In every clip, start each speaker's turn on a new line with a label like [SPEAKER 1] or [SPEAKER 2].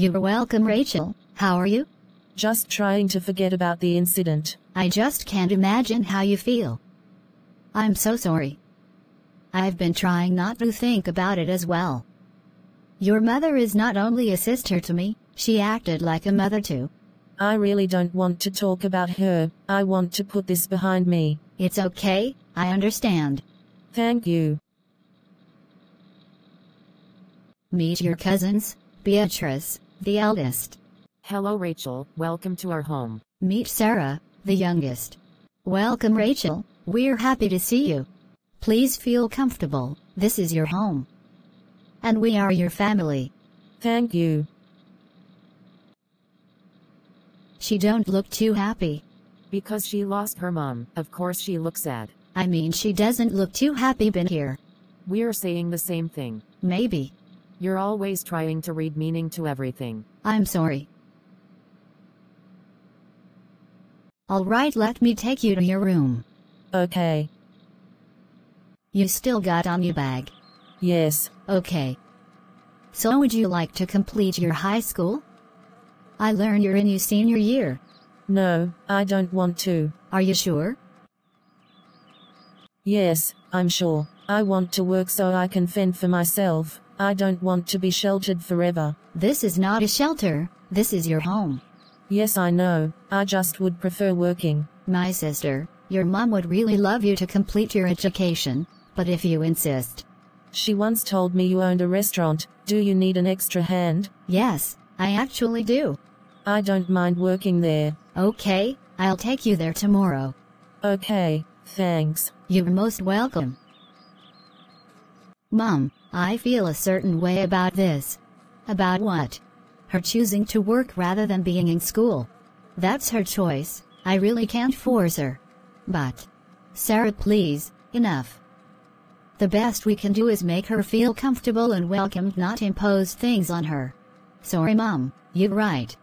[SPEAKER 1] You're welcome, Rachel. How are you?
[SPEAKER 2] Just trying to forget about the incident.
[SPEAKER 1] I just can't imagine how you feel. I'm so sorry. I've been trying not to think about it as well. Your mother is not only a sister to me, she acted like a mother too.
[SPEAKER 2] I really don't want to talk about her. I want to put this behind me.
[SPEAKER 1] It's okay, I understand.
[SPEAKER 2] Thank you.
[SPEAKER 1] Meet your cousins, Beatrice, the eldest.
[SPEAKER 3] Hello Rachel, welcome to our home.
[SPEAKER 1] Meet Sarah, the youngest. Welcome Rachel, we're happy to see you. Please feel comfortable, this is your home. And we are your family.
[SPEAKER 2] Thank you.
[SPEAKER 1] She don't look too happy.
[SPEAKER 3] Because she lost her mom, of course she looks sad.
[SPEAKER 1] I mean she doesn't look too happy been here.
[SPEAKER 3] We're saying the same thing.
[SPEAKER 1] Maybe.
[SPEAKER 3] You're always trying to read meaning to everything.
[SPEAKER 1] I'm sorry. Alright let me take you to your room.
[SPEAKER 2] Okay.
[SPEAKER 1] You still got on your bag.
[SPEAKER 2] Yes.
[SPEAKER 1] Okay. So would you like to complete your high school? I learn you're in your senior year.
[SPEAKER 2] No, I don't want to.
[SPEAKER 1] Are you sure?
[SPEAKER 2] Yes, I'm sure. I want to work so I can fend for myself. I don't want to be sheltered forever.
[SPEAKER 1] This is not a shelter, this is your home.
[SPEAKER 2] Yes, I know. I just would prefer working.
[SPEAKER 1] My sister, your mom would really love you to complete your education, but if you insist.
[SPEAKER 2] She once told me you owned a restaurant. Do you need an extra hand?
[SPEAKER 1] Yes, I actually do.
[SPEAKER 2] I don't mind working there.
[SPEAKER 1] Okay, I'll take you there tomorrow.
[SPEAKER 2] Okay, thanks.
[SPEAKER 1] You're most welcome. Mom, I feel a certain way about this. About what? Her choosing to work rather than being in school. That's her choice, I really can't force her. But. Sarah please, enough. The best we can do is make her feel comfortable and welcomed not impose things on her. Sorry mom, you're right.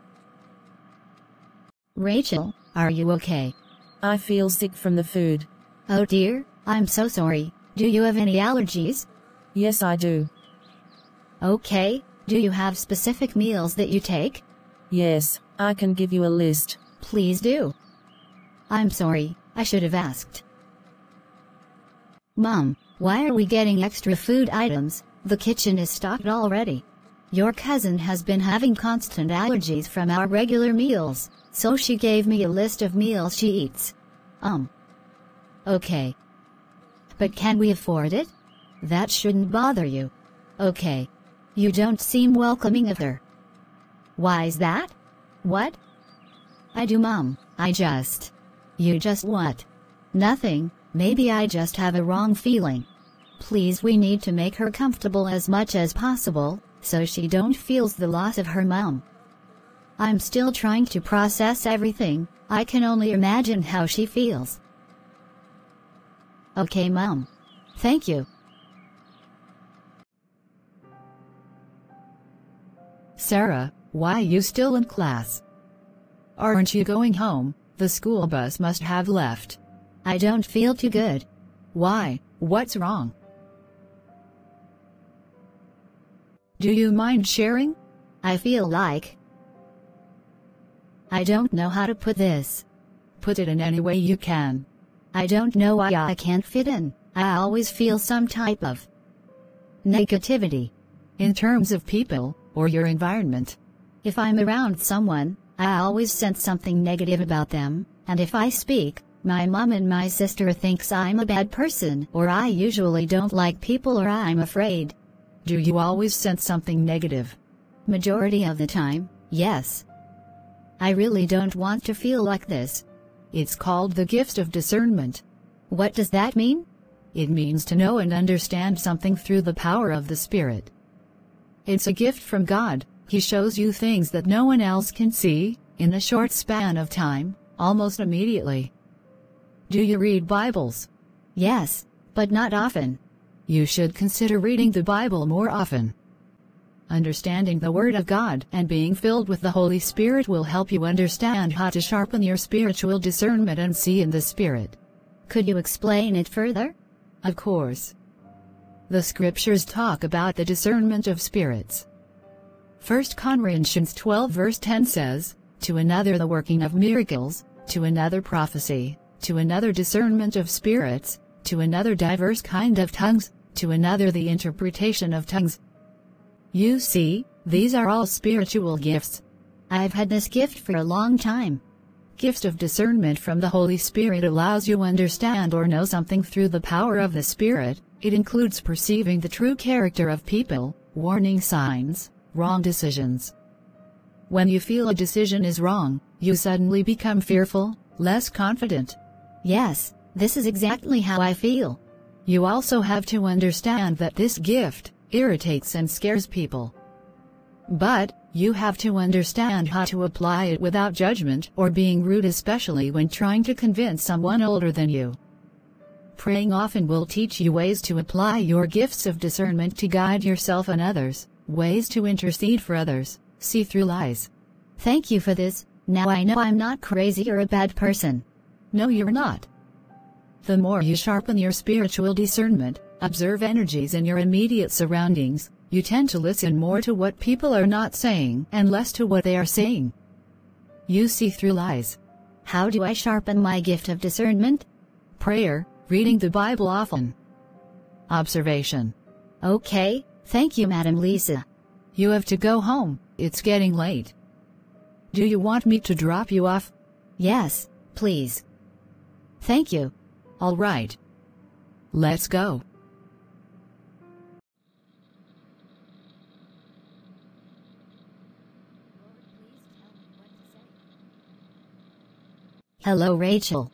[SPEAKER 1] Rachel, are you okay?
[SPEAKER 2] I feel sick from the food.
[SPEAKER 1] Oh dear, I'm so sorry. Do you have any allergies?
[SPEAKER 2] Yes, I do.
[SPEAKER 1] Okay, do you have specific meals that you take?
[SPEAKER 2] Yes, I can give you a list.
[SPEAKER 1] Please do. I'm sorry, I should have asked. Mom, why are we getting extra food items? The kitchen is stocked already. Your cousin has been having constant allergies from our regular meals, so she gave me a list of meals she eats. Um. Okay. But can we afford it? That shouldn't bother you. Okay. You don't seem welcoming of her. Why is that? What? I do mom, I just. You just what? Nothing, maybe I just have a wrong feeling. Please we need to make her comfortable as much as possible, so she don't feels the loss of her mom. I'm still trying to process everything, I can only imagine how she feels. Okay mom. Thank you.
[SPEAKER 4] Sarah, why you still in class? Aren't you going home? The school bus must have left.
[SPEAKER 1] I don't feel too good.
[SPEAKER 4] Why? What's wrong? Do you mind sharing?
[SPEAKER 1] I feel like. I don't know how to put this.
[SPEAKER 4] Put it in any way you can.
[SPEAKER 1] I don't know why I can't fit in. I always feel some type of negativity.
[SPEAKER 4] In terms of people, or your environment.
[SPEAKER 1] If I'm around someone, I always sense something negative about them, and if I speak, my mom and my sister thinks I'm a bad person or I usually don't like people or I'm afraid.
[SPEAKER 4] Do you always sense something negative?
[SPEAKER 1] Majority of the time, yes. I really don't want to feel like this.
[SPEAKER 4] It's called the gift of discernment.
[SPEAKER 1] What does that mean?
[SPEAKER 4] It means to know and understand something through the power of the Spirit. It's a gift from God, He shows you things that no one else can see, in a short span of time, almost immediately. Do you read Bibles?
[SPEAKER 1] Yes, but not often.
[SPEAKER 4] You should consider reading the Bible more often. Understanding the Word of God and being filled with the Holy Spirit will help you understand how to sharpen your spiritual discernment and see in the Spirit.
[SPEAKER 1] Could you explain it further?
[SPEAKER 4] Of course. The scriptures talk about the discernment of spirits. 1 Corinthians 12 verse 10 says, To another the working of miracles, to another prophecy, to another discernment of spirits, to another diverse kind of tongues, to another the interpretation of tongues. You see, these are all spiritual gifts.
[SPEAKER 1] I've had this gift for a long time.
[SPEAKER 4] Gift of discernment from the Holy Spirit allows you understand or know something through the power of the Spirit. It includes perceiving the true character of people, warning signs, wrong decisions. When you feel a decision is wrong, you suddenly become fearful, less confident.
[SPEAKER 1] Yes, this is exactly how I feel.
[SPEAKER 4] You also have to understand that this gift irritates and scares people. But, you have to understand how to apply it without judgment or being rude especially when trying to convince someone older than you. Praying often will teach you ways to apply your gifts of discernment to guide yourself and others, ways to intercede for others, see through lies.
[SPEAKER 1] Thank you for this, now I know I'm not crazy or a bad person.
[SPEAKER 4] No you're not. The more you sharpen your spiritual discernment, observe energies in your immediate surroundings, you tend to listen more to what people are not saying and less to what they are saying. You see through lies.
[SPEAKER 1] How do I sharpen my gift of discernment?
[SPEAKER 4] Prayer, reading the Bible often. Observation.
[SPEAKER 1] Okay, thank you Madam Lisa.
[SPEAKER 4] You have to go home, it's getting late. Do you want me to drop you off?
[SPEAKER 1] Yes, please. Thank you.
[SPEAKER 4] All right. Let's go.
[SPEAKER 1] Hello Rachel.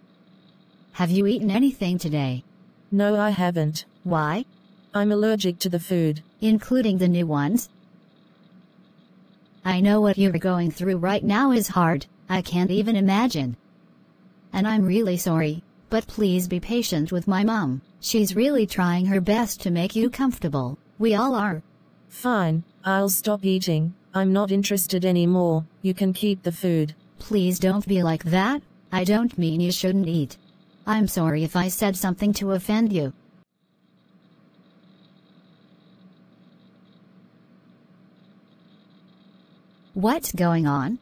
[SPEAKER 1] Have you eaten anything today?
[SPEAKER 2] No, I haven't.
[SPEAKER 1] Why?
[SPEAKER 2] I'm allergic to the food.
[SPEAKER 1] Including the new ones? I know what you're going through right now is hard, I can't even imagine. And I'm really sorry, but please be patient with my mom, she's really trying her best to make you comfortable, we all are.
[SPEAKER 2] Fine, I'll stop eating. I'm not interested anymore. You can keep the food.
[SPEAKER 1] Please don't be like that, I don't mean you shouldn't eat. I'm sorry if I said something to offend you. What's going on?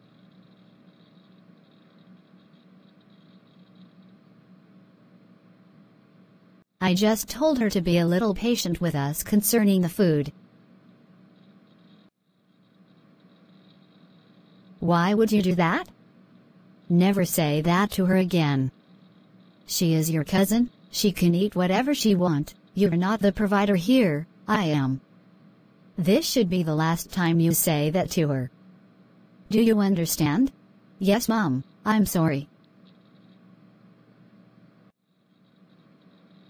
[SPEAKER 1] I just told her to be a little patient with us concerning the food. Why would you do that? Never say that to her again. She is your cousin, she can eat whatever she want, you're not the provider here, I am. This should be the last time you say that to her. Do you understand? Yes mom, I'm sorry.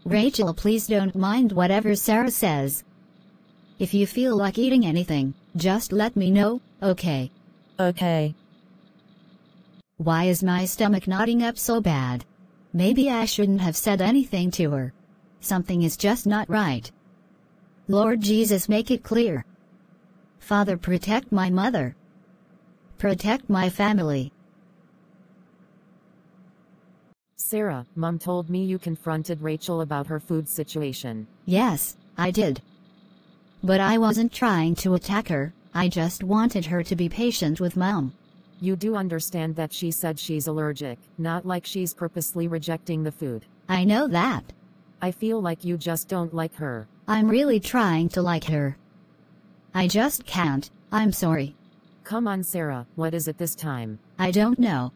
[SPEAKER 1] Rachel please don't mind whatever Sarah says. If you feel like eating anything, just let me know, okay?
[SPEAKER 2] Okay.
[SPEAKER 1] Why is my stomach knotting up so bad? Maybe I shouldn't have said anything to her. Something is just not right. Lord Jesus make it clear. Father protect my mother. Protect my family.
[SPEAKER 3] Sarah, Mom told me you confronted Rachel about her food situation.
[SPEAKER 1] Yes, I did. But I wasn't trying to attack her, I just wanted her to be patient with Mom.
[SPEAKER 3] You do understand that she said she's allergic, not like she's purposely rejecting the food.
[SPEAKER 1] I know that.
[SPEAKER 3] I feel like you just don't like her.
[SPEAKER 1] I'm really trying to like her. I just can't, I'm sorry.
[SPEAKER 3] Come on Sarah, what is it this time?
[SPEAKER 1] I don't know.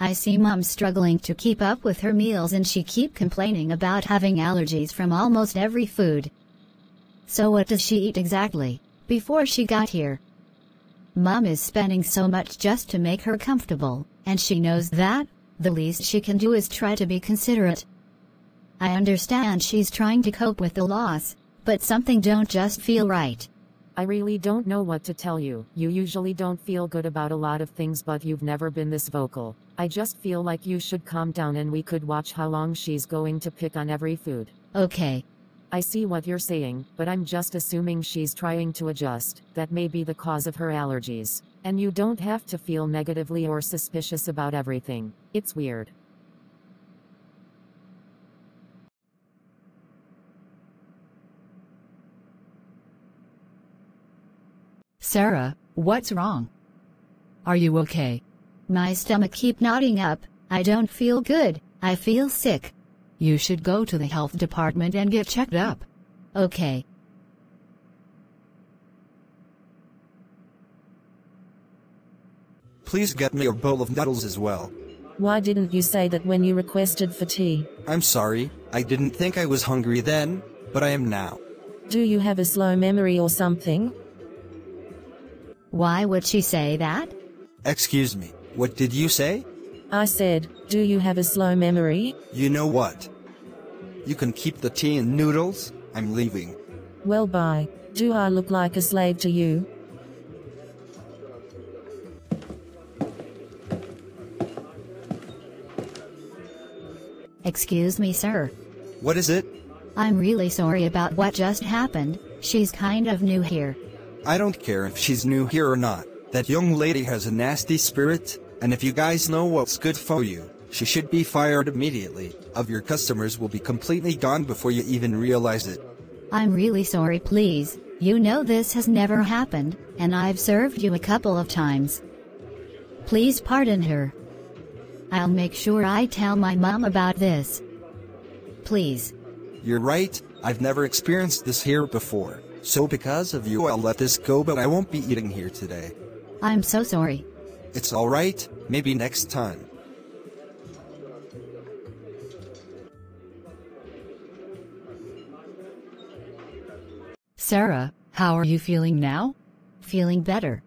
[SPEAKER 1] I see mom struggling to keep up with her meals and she keep complaining about having allergies from almost every food. So what does she eat exactly, before she got here? Mom is spending so much just to make her comfortable, and she knows that, the least she can do is try to be considerate. I understand she's trying to cope with the loss, but something don't just feel right.
[SPEAKER 3] I really don't know what to tell you. You usually don't feel good about a lot of things but you've never been this vocal. I just feel like you should calm down and we could watch how long she's going to pick on every food.
[SPEAKER 1] Okay.
[SPEAKER 3] I see what you're saying, but I'm just assuming she's trying to adjust. That may be the cause of her allergies. And you don't have to feel negatively or suspicious about everything. It's weird.
[SPEAKER 4] Sarah, What's wrong? Are you okay?
[SPEAKER 1] My stomach keep knotting up, I don't feel good, I feel sick.
[SPEAKER 4] You should go to the health department and get checked up.
[SPEAKER 1] Okay.
[SPEAKER 5] Please get me a bowl of noodles as well.
[SPEAKER 2] Why didn't you say that when you requested for tea?
[SPEAKER 5] I'm sorry, I didn't think I was hungry then, but I am now.
[SPEAKER 2] Do you have a slow memory or something?
[SPEAKER 1] Why would she say that?
[SPEAKER 5] Excuse me, what did you say?
[SPEAKER 2] I said, do you have a slow memory?
[SPEAKER 5] You know what? You can keep the tea and noodles, I'm leaving.
[SPEAKER 2] Well bye. Do I look like a slave to you?
[SPEAKER 1] Excuse me, sir.
[SPEAKER 5] What is it?
[SPEAKER 1] I'm really sorry about what just happened, she's kind of new here.
[SPEAKER 5] I don't care if she's new here or not. That young lady has a nasty spirit, and if you guys know what's good for you, she should be fired immediately. Of your customers will be completely gone before you even realize it.
[SPEAKER 1] I'm really sorry, please. You know this has never happened, and I've served you a couple of times. Please pardon her. I'll make sure I tell my mom about this. Please.
[SPEAKER 5] You're right, I've never experienced this here before. So because of you I'll let this go but I won't be eating here today.
[SPEAKER 1] I'm so sorry.
[SPEAKER 5] It's alright, maybe next time.
[SPEAKER 4] Sarah, how are you feeling now?
[SPEAKER 1] Feeling better.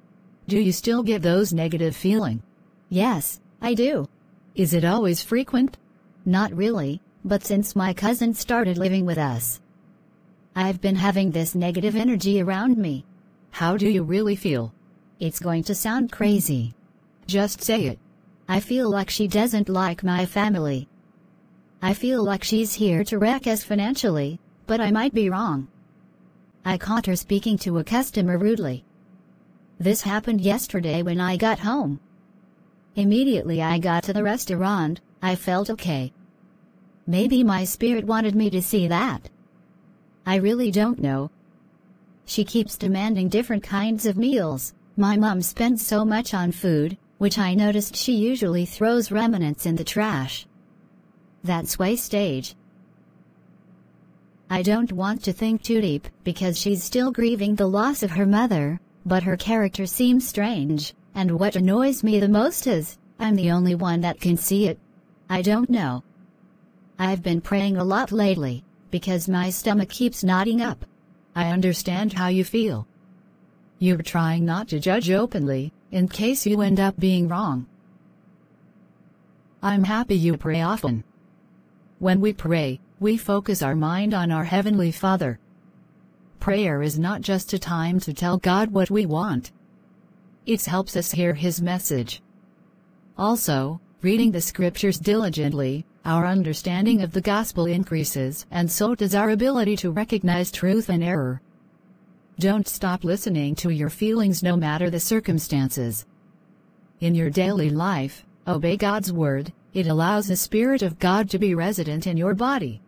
[SPEAKER 4] Do you still get those negative feeling?
[SPEAKER 1] Yes, I do.
[SPEAKER 4] Is it always frequent?
[SPEAKER 1] Not really, but since my cousin started living with us, I've been having this negative energy around me.
[SPEAKER 4] How do you really feel?
[SPEAKER 1] It's going to sound crazy.
[SPEAKER 4] Just say it.
[SPEAKER 1] I feel like she doesn't like my family. I feel like she's here to wreck us financially, but I might be wrong. I caught her speaking to a customer rudely. This happened yesterday when I got home. Immediately I got to the restaurant, I felt okay. Maybe my spirit wanted me to see that. I really don't know. She keeps demanding different kinds of meals. My mom spends so much on food, which I noticed she usually throws remnants in the trash. That's wastage. I don't want to think too deep, because she's still grieving the loss of her mother, but her character seems strange, and what annoys me the most is, I'm the only one that can see it. I don't know. I've been praying a lot lately, because my stomach keeps knotting up.
[SPEAKER 4] I understand how you feel. You're trying not to judge openly, in case you end up being wrong. I'm happy you pray often. When we pray, we focus our mind on our Heavenly Father. Prayer is not just a time to tell God what we want. It helps us hear His message. Also, reading the scriptures diligently, our understanding of the gospel increases and so does our ability to recognize truth and error. Don't stop listening to your feelings no matter the circumstances. In your daily life, obey God's word, it allows the Spirit of God to be resident in your body.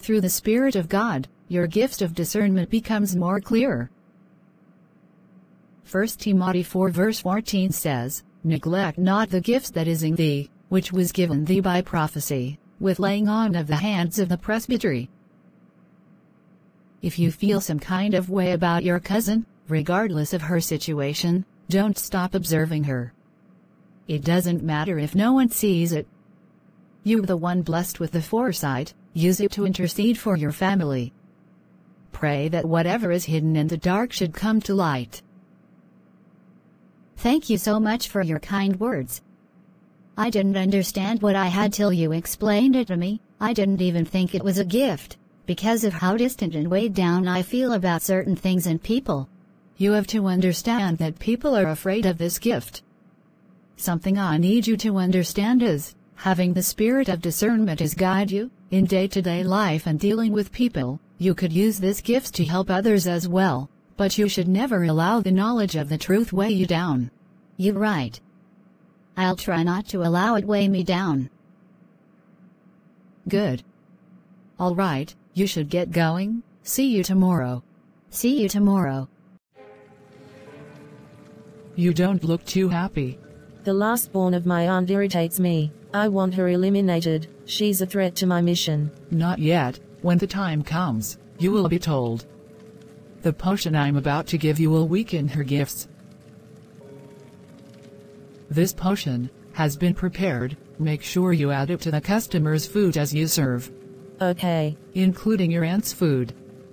[SPEAKER 4] Through the Spirit of God, your gift of discernment becomes more clear. 1 Timothy 4 verse 14 says, Neglect not the gifts that is in thee, which was given thee by prophecy, with laying on of the hands of the presbytery. If you feel some kind of way about your cousin, regardless of her situation, don't stop observing her. It doesn't matter if no one sees it. You're the one blessed with the foresight, use it to intercede for your family. Pray that whatever is hidden in the dark should come to light.
[SPEAKER 1] Thank you so much for your kind words. I didn't understand what I had till you explained it to me, I didn't even think it was a gift, because of how distant and weighed down I feel about certain things and people.
[SPEAKER 4] You have to understand that people are afraid of this gift. Something I need you to understand is, having the spirit of discernment as guide you, in day-to-day life and dealing with people, you could use this gift to help others as well, but you should never allow the knowledge of the truth weigh you down.
[SPEAKER 1] You're right. I'll try not to allow it weigh me down.
[SPEAKER 4] Good. Alright, you should get going, see you tomorrow.
[SPEAKER 1] See you tomorrow. You don't look too happy.
[SPEAKER 2] The last born of my aunt irritates me. I want her eliminated. She's a threat to my mission.
[SPEAKER 1] Not yet. When the time comes, you will be told. The potion I'm about to give you will weaken her gifts. This potion has been prepared. Make sure you add it to the customer's food as you serve,
[SPEAKER 2] Okay.
[SPEAKER 1] including your aunt's food.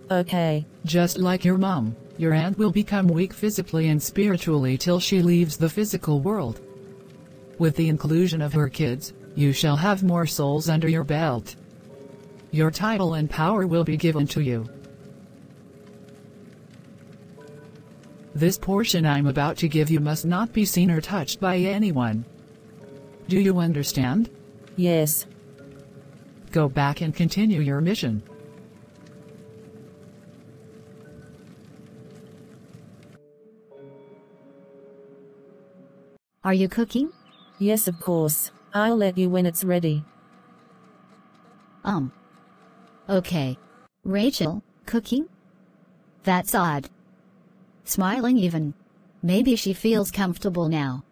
[SPEAKER 2] Okay.
[SPEAKER 1] Just like your mom, your aunt will become weak physically and spiritually till she leaves the physical world. With the inclusion of her kids, you shall have more souls under your belt. Your title and power will be given to you. This portion I'm about to give you must not be seen or touched by anyone. Do you understand?
[SPEAKER 2] Yes.
[SPEAKER 1] Go back and continue your mission.
[SPEAKER 6] Are you cooking?
[SPEAKER 2] Yes, of course. I'll let you when it's ready.
[SPEAKER 6] Um. Okay. Rachel, cooking? That's odd. Smiling even. Maybe she feels comfortable now.